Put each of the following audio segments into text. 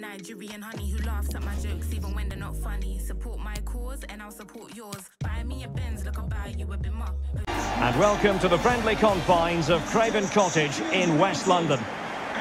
Nigerian honey who laughs at my jokes even when they're not funny. Support my cause and I'll support yours. Buy me a Benz, look, I'll buy you a bit more. And welcome to the friendly confines of Craven Cottage in West London.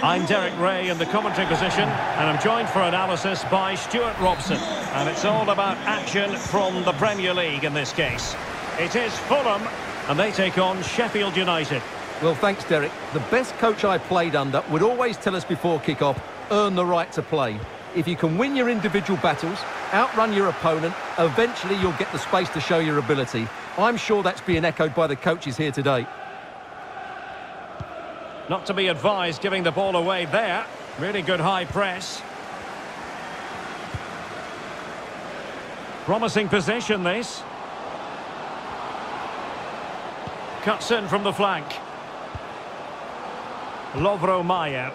I'm Derek Rae in the commentary position, and I'm joined for analysis by Stuart Robson. And it's all about action from the Premier League in this case. It is Fulham, and they take on Sheffield United. Well, thanks, Derek. The best coach I played under would always tell us before kick-off, earn the right to play. If you can win your individual battles, outrun your opponent, eventually you'll get the space to show your ability. I'm sure that's being echoed by the coaches here today. Not to be advised giving the ball away there. Really good high press. Promising position, this. Cuts in from the flank. Lovro Majer.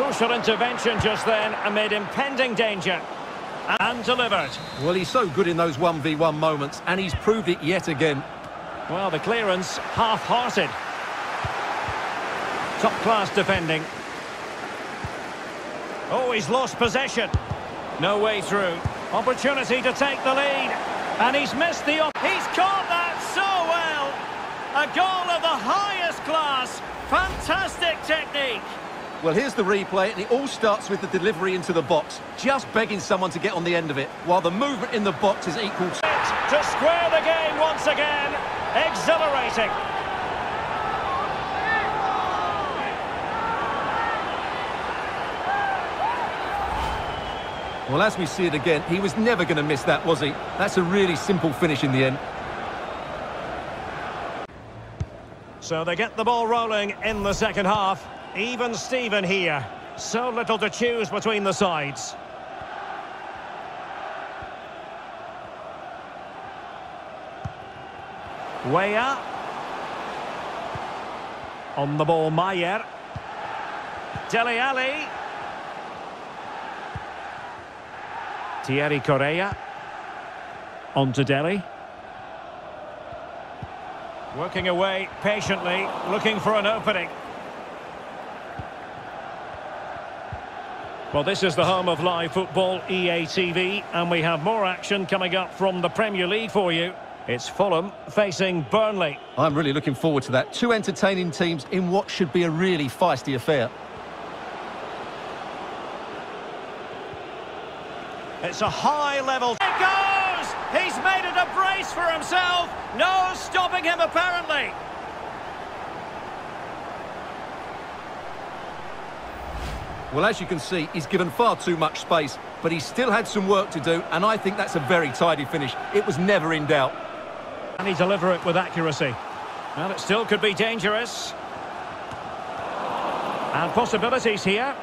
Crucial intervention just then amid impending danger. And delivered. Well, he's so good in those 1v1 moments, and he's proved it yet again. Well, the clearance half-hearted. Top-class defending. Oh, he's lost possession. No way through. Opportunity to take the lead. And he's missed the... Op he's caught that so well. A goal of the highest class. Fantastic technique. Well, here's the replay, and it all starts with the delivery into the box. Just begging someone to get on the end of it, while the movement in the box is equal to... To square the game once again. Exhilarating. Well, as we see it again, he was never going to miss that, was he? That's a really simple finish in the end. So they get the ball rolling in the second half. Even Steven here. So little to choose between the sides. Weah. On the ball, Majer. Dele Alli. Thierry Correia. On to Dele. Working away patiently, looking for an opening. Well, this is the home of live football, EA TV, and we have more action coming up from the Premier League for you. It's Fulham facing Burnley. I'm really looking forward to that. Two entertaining teams in what should be a really feisty affair. It's a high-level... It goes! He's made it a brace for himself. No stopping him, apparently. Well, as you can see, he's given far too much space, but he still had some work to do, and I think that's a very tidy finish. It was never in doubt. And he deliver it with accuracy. Well, it still could be dangerous. And possibilities here.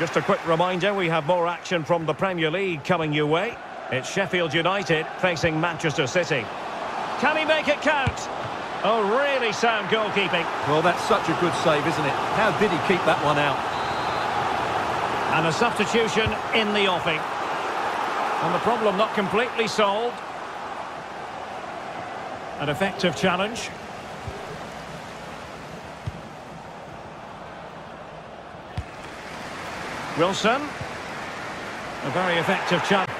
Just a quick reminder, we have more action from the Premier League coming your way. It's Sheffield United facing Manchester City. Can he make it count? Oh, really sound goalkeeping. Well, that's such a good save, isn't it? How did he keep that one out? And a substitution in the offing. And the problem not completely solved. An effective challenge. Wilson. A very effective challenge.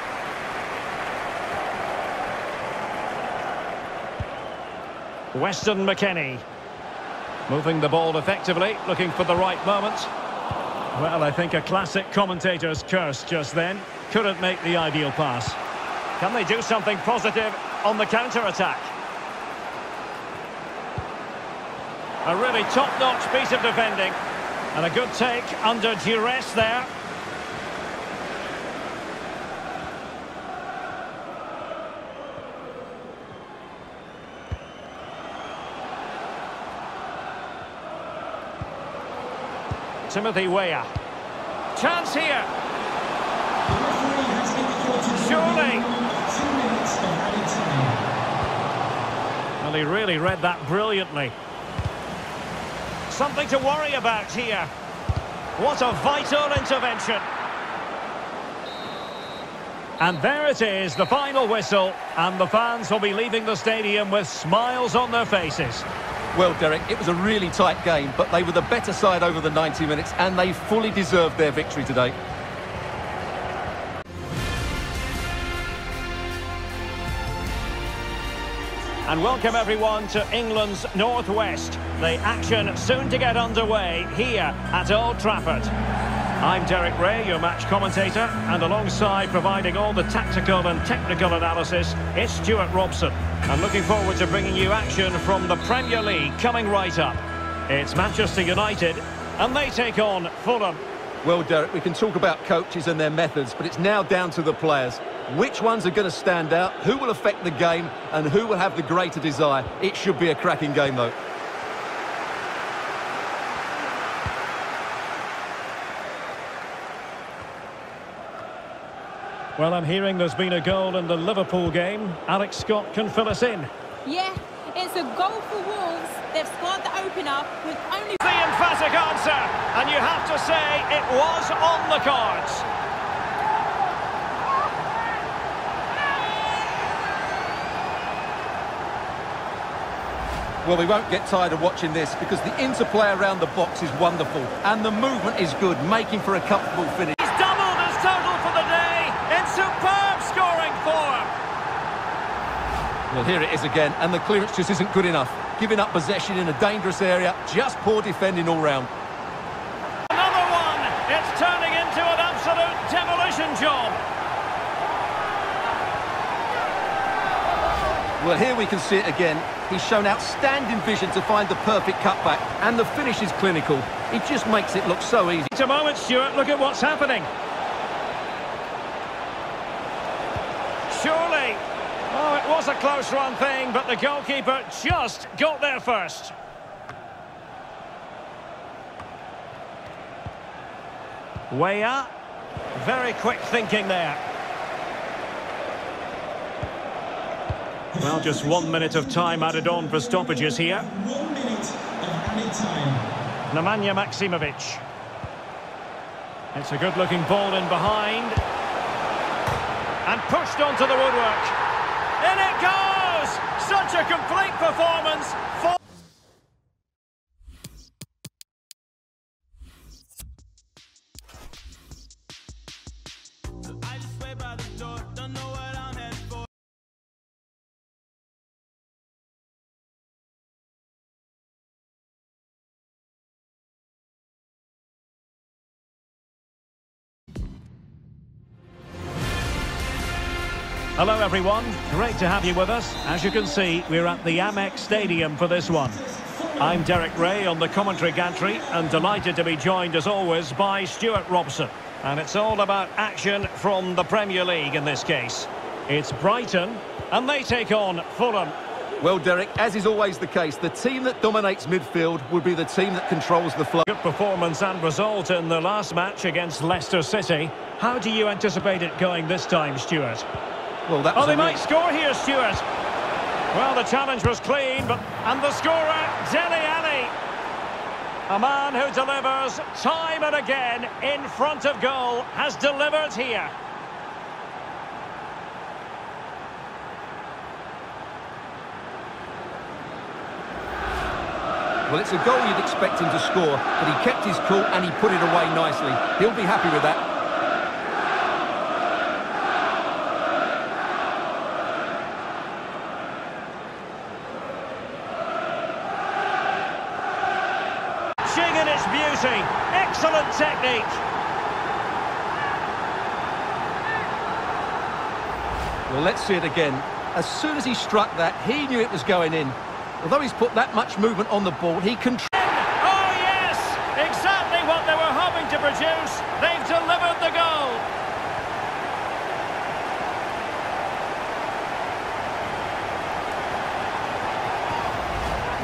Weston McKennie. Moving the ball effectively, looking for the right moment. Well, I think a classic commentator's curse just then. Couldn't make the ideal pass. Can they do something positive on the counter-attack? A really top-notch piece of defending. And a good take under duress there. Timothy Weah. Chance here. Surely. Well, he really read that brilliantly. Something to worry about here. What a vital intervention. And there it is, the final whistle, and the fans will be leaving the stadium with smiles on their faces. Well, Derek, it was a really tight game, but they were the better side over the 90 minutes, and they fully deserved their victory today. And welcome everyone to England's Northwest. The action soon to get underway here at Old Trafford. I'm Derek Rae, your match commentator, and alongside providing all the tactical and technical analysis, it's Stuart Robson. I'm looking forward to bringing you action from the Premier League coming right up. It's Manchester United, and they take on Fulham. Well, Derek, we can talk about coaches and their methods, but it's now down to the players. Which ones are going to stand out, who will affect the game, and who will have the greater desire? It should be a cracking game, though. Well, I'm hearing there's been a goal in the Liverpool game. Alex Scott can fill us in. Yeah, it's a goal for Wolves. They've scored the opener with only... The emphatic answer, and you have to say it was on the cards. Well, we won't get tired of watching this because the interplay around the box is wonderful and the movement is good, making for a comfortable finish. Well, here it is again, and the clearance just isn't good enough. Giving up possession in a dangerous area, just poor defending all round. Another one! It's turning into an absolute demolition job. Well, here we can see it again. He's shown outstanding vision to find the perfect cutback, and the finish is clinical. He just makes it look so easy. It's a moment, Stuart. Look at what's happening. Surely Oh, it was a close run thing, but the goalkeeper just got there first. Weah. Very quick thinking there. Well, just one minute of time added on for stoppages here. One minute of added time. Nemanja Maksimovic. It's a good-looking ball in behind. And pushed onto the woodwork. Such a complete performance. Hello everyone, great to have you with us. As you can see, we're at the Amex Stadium for this one. I'm Derek Rae on the commentary gantry and delighted to be joined as always by Stuart Robson. And it's all about action from the Premier League in this case. It's Brighton and they take on Fulham. Well, Derek, as is always the case, the team that dominates midfield would be the team that controls the flow. Good performance and result in the last match against Leicester City. How do you anticipate it going this time, Stuart? Well, that oh, they might score here, Stuart. Well, the challenge was clean, but and the scorer, Dele Alli. A man who delivers time and again in front of goal has delivered here. Well, it's a goal you'd expect him to score, but he kept his cool and he put it away nicely. He'll be happy with that. Technique. Well, let's see it again. As soon as he struck that, he knew it was going in. Although he's put that much movement on the ball, he can... Oh, yes! Exactly what they were hoping to produce. They've delivered the goal.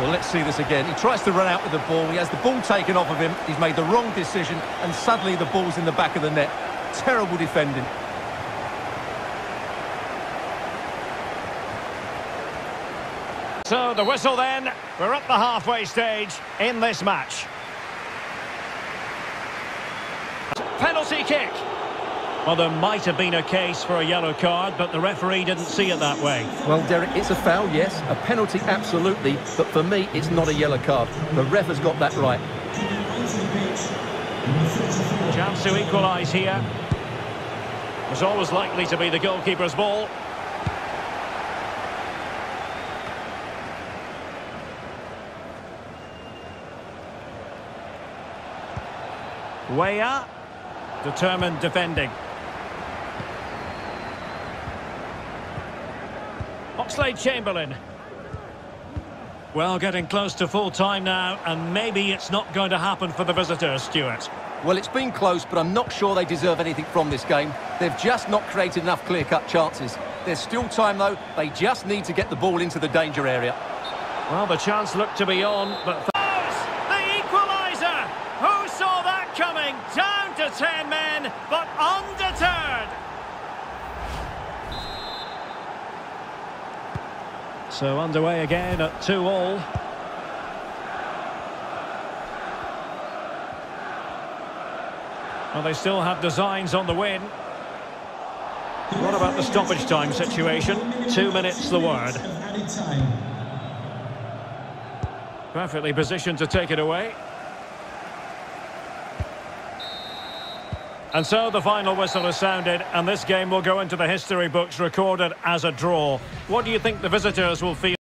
Well, let's see this again. He tries to run out with the ball. He has the ball taken off of him. He's made the wrong decision, and suddenly the ball's in the back of the net. Terrible defending. So the whistle then. We're at the halfway stage in this match. Penalty kick. Well, there might have been a case for a yellow card, but the referee didn't see it that way. Well, Derek, it's a foul, yes. A penalty, absolutely. But for me, it's not a yellow card. The ref has got that right. Chance to equalise here. Was always likely to be the goalkeeper's ball. Weah, determined defending. Oxlade-Chamberlain. Well, getting close to full time now, and maybe it's not going to happen for the visitors, Stuart. Well, it's been close, but I'm not sure they deserve anything from this game. They've just not created enough clear-cut chances. There's still time, though. They just need to get the ball into the danger area. Well, the chance looked to be on, but... The equaliser! Who saw that coming? Down to 10 men, but undeterred! So underway again at 2 all. Well, they still have designs on the win. What about the stoppage time situation? Two minutes the word. Perfectly positioned to take it away. And so the final whistle has sounded, and this game will go into the history books recorded as a draw. What do you think the visitors will feel?